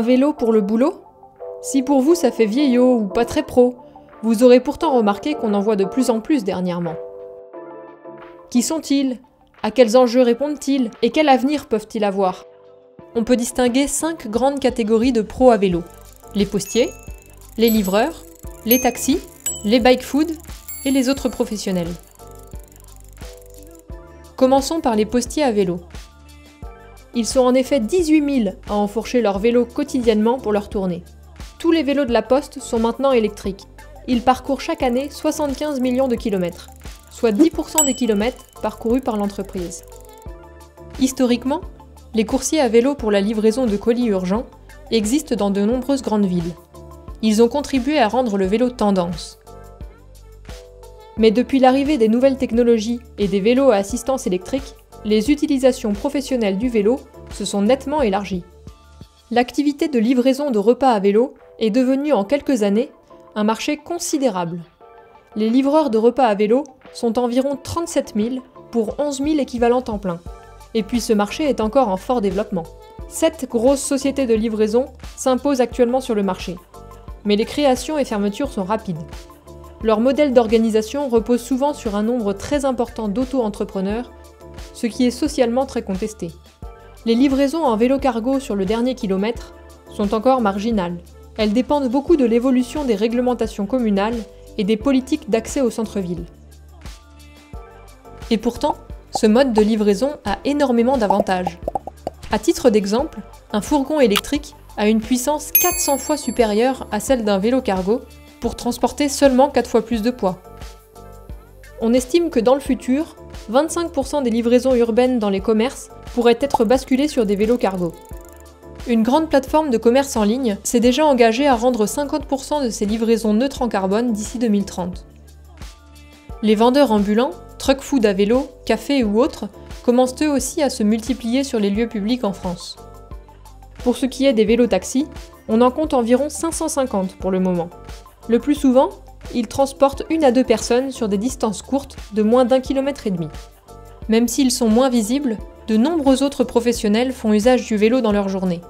Un vélo pour le boulot? Si pour vous ça fait vieillot ou pas très pro, vous aurez pourtant remarqué qu'on en voit de plus en plus dernièrement. Qui sont-ils? À quels enjeux répondent-ils? Et quel avenir peuvent-ils avoir? On peut distinguer cinq grandes catégories de pros à vélo. Les postiers, les livreurs, les taxis, les bike food et les autres professionnels. Commençons par les postiers à vélo. Ils sont en effet 18 000 à enfourcher leur vélo quotidiennement pour leur tournée. Tous les vélos de la Poste sont maintenant électriques. Ils parcourent chaque année 75 millions de kilomètres, soit 10% des kilomètres parcourus par l'entreprise. Historiquement, les coursiers à vélo pour la livraison de colis urgents existent dans de nombreuses grandes villes. Ils ont contribué à rendre le vélo tendance. Mais depuis l'arrivée des nouvelles technologies et des vélos à assistance électrique, les utilisations professionnelles du vélo se sont nettement élargies. L'activité de livraison de repas à vélo est devenue en quelques années un marché considérable. Les livreurs de repas à vélo sont environ 37 000 pour 11 000 équivalents temps plein. Et puis ce marché est encore en fort développement. Sept grosses sociétés de livraison s'imposent actuellement sur le marché. Mais les créations et fermetures sont rapides. Leur modèle d'organisation repose souvent sur un nombre très important d'auto-entrepreneurs ce qui est socialement très contesté. Les livraisons en vélo cargo sur le dernier kilomètre sont encore marginales. Elles dépendent beaucoup de l'évolution des réglementations communales et des politiques d'accès au centre-ville. Et pourtant, ce mode de livraison a énormément d'avantages. À titre d'exemple, un fourgon électrique a une puissance 400 fois supérieure à celle d'un vélo cargo pour transporter seulement 4 fois plus de poids. On estime que dans le futur, 25% des livraisons urbaines dans les commerces pourraient être basculées sur des vélos cargo. Une grande plateforme de commerce en ligne s'est déjà engagée à rendre 50% de ses livraisons neutres en carbone d'ici 2030. Les vendeurs ambulants, truck food à vélo, café ou autres, commencent eux aussi à se multiplier sur les lieux publics en France. Pour ce qui est des vélos taxis, on en compte environ 550 pour le moment. Le plus souvent, ils transportent une à deux personnes sur des distances courtes de moins d'un kilomètre et demi. Même s'ils sont moins visibles, de nombreux autres professionnels font usage du vélo dans leur journée.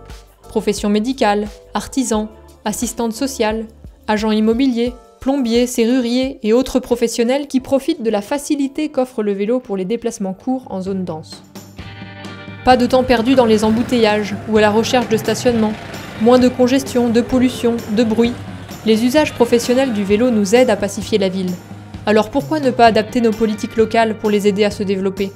Professions médicales, artisans, assistantes sociales, agents immobiliers, plombiers, serruriers et autres professionnels qui profitent de la facilité qu'offre le vélo pour les déplacements courts en zone dense. Pas de temps perdu dans les embouteillages ou à la recherche de stationnement, moins de congestion, de pollution, de bruit les usages professionnels du vélo nous aident à pacifier la ville. Alors pourquoi ne pas adapter nos politiques locales pour les aider à se développer?